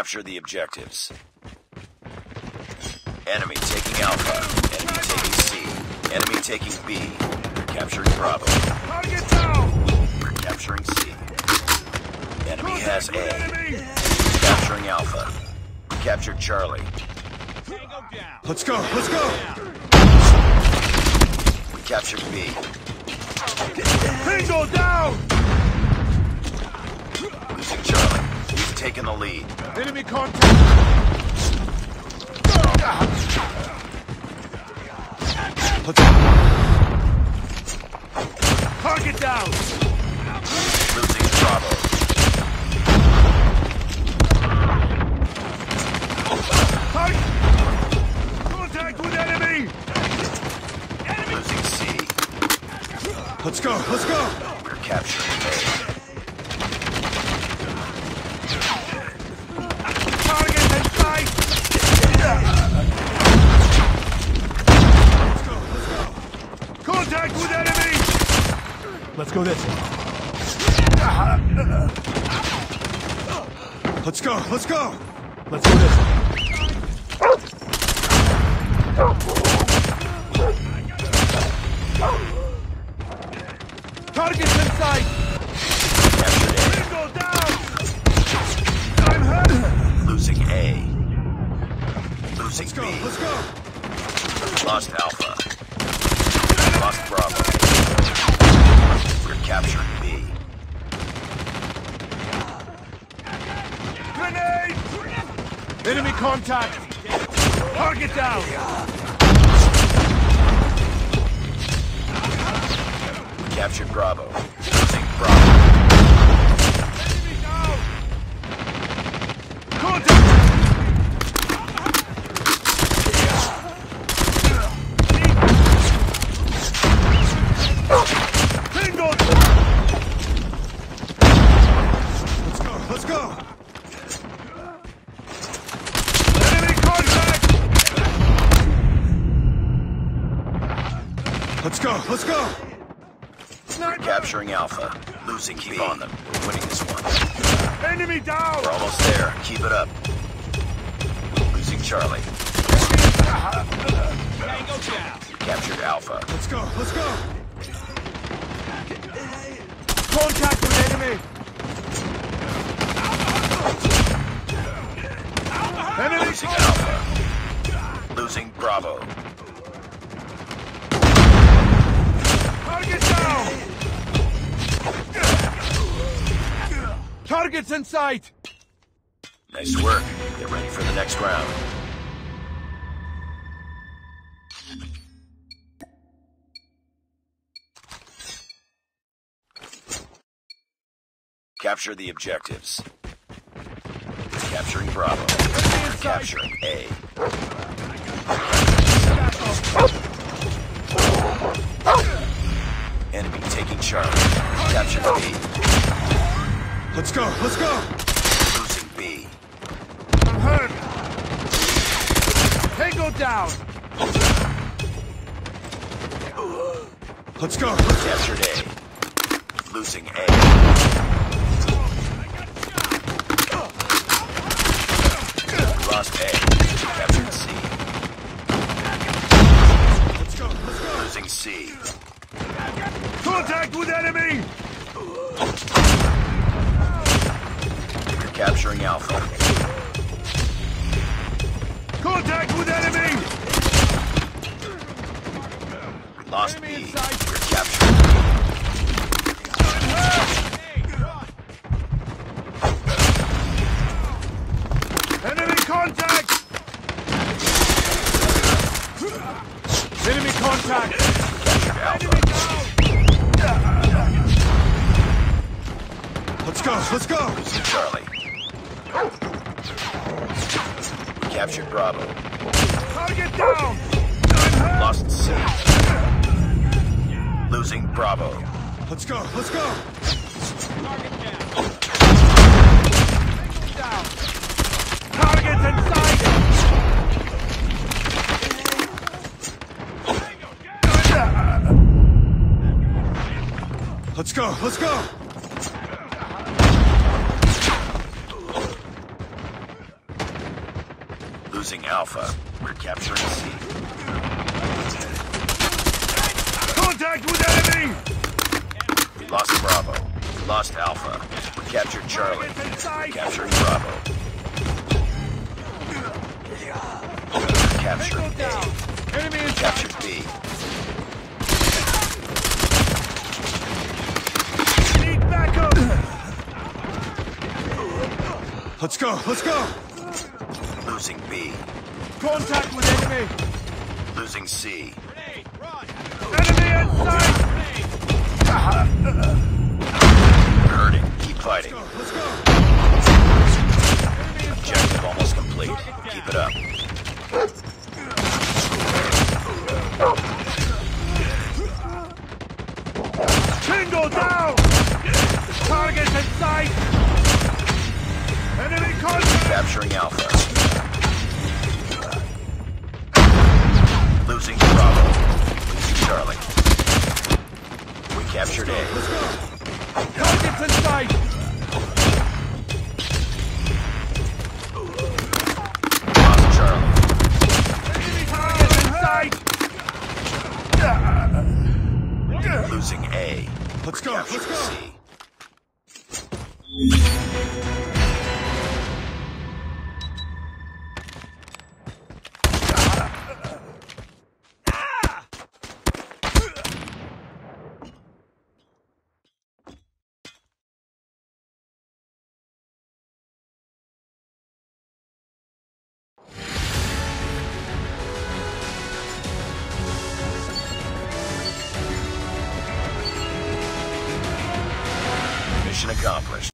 Capture the objectives. Enemy taking Alpha. Enemy taking C. Enemy taking B. Capturing Bravo. Capturing C. Enemy has A. Capturing Alpha. Captured Charlie. Let's go, let's go! We captured B. Tango down! Losing Charlie. We've taken the lead. Enemy contact! Target down! Losing Bravo. Target! Contact with enemy! Losing C. Let's go, let's go! We're capturing A. Target in sight! Contact with enemy! Let's go this way. Let's go, let's go! Let's go this way. Target's in sight! Captured down! I'm hurt! Losing A. Losing Let's go, B. let's go! Lost Alpha. Lost Bravo. We're capturing B. Grenade! Enemy contact! Target down! We captured Bravo. Let's go, let's go! Sniper! Capturing Alpha. Losing Keep on them. We're winning this one. Enemy down! We're almost there. Keep it up. Losing Charlie. Tango down! Captured Alpha. Let's go, let's go! Contact with enemy! Enemy Losing! Alpha. Losing Bravo. Target's in sight! Nice work. Get ready for the next round. Capture the objectives. Capturing Bravo. Capturing A. Enemy taking charge. Capture B. Let's go, let's go! Losing B. I'm hurt! Tango down! Let's go! Captured A. Losing A. Lost A. Captured C. Let's go, let's go! Losing C. Contact with enemy! Oh. Capturing Alpha. Contact with enemy! Lost B. Enemy in sight. We're capturing Enemy contact! Enemy contact! Captured Enemy Alpha. down! Let's go, let's go! Losing Charlie. captured Bravo. Target down! Lost C. Losing Bravo. Let's go. Let's go. Target down. Target's inside! Let's go. Let's go. Losing Alpha. We're capturing C. Contact with enemy! We lost Bravo. We lost Alpha. We captured Charlie. Target's inside! Capturing Bravo. We're capturing! A. Enemy inside! Captured B. Need backup! Let's go. Let's go. Losing B. Contact with enemy! Losing C. Enemy inside! We're hurting. Keep fighting. Let's go. Objective almost complete. Keep it up. Tango down! Target's inside! Enemy contact! Capturing Alpha. Accomplished.